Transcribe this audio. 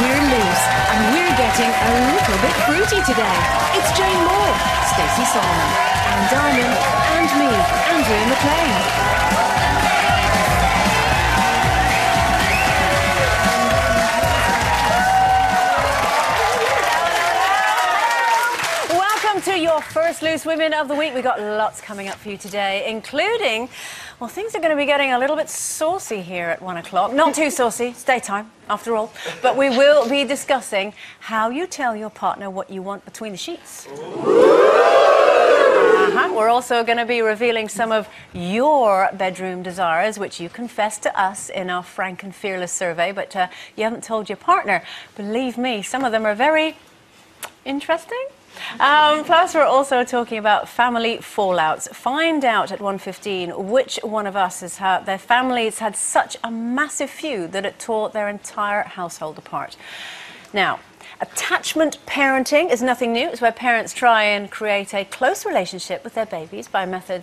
we're loose, and we're getting a little bit fruity today. It's Jane Moore, Stacey Solomon, Anne Diamond, and me, Andrea McLean. Welcome to your first Loose Women of the Week. We've got lots coming up for you today, including, well, things are going to be getting a little bit saucy here at one o'clock. Not too saucy, it's daytime, after all. But we will be discussing how you tell your partner what you want between the sheets. Uh-huh. We're also going to be revealing some of your bedroom desires, which you confessed to us in our Frank and Fearless survey, but uh, you haven't told your partner. Believe me, some of them are very interesting. Um, plus, we're also talking about family fallouts. Find out at 1.15 which one of us has had their families had such a massive feud that it tore their entire household apart. Now, attachment parenting is nothing new. It's where parents try and create a close relationship with their babies by methods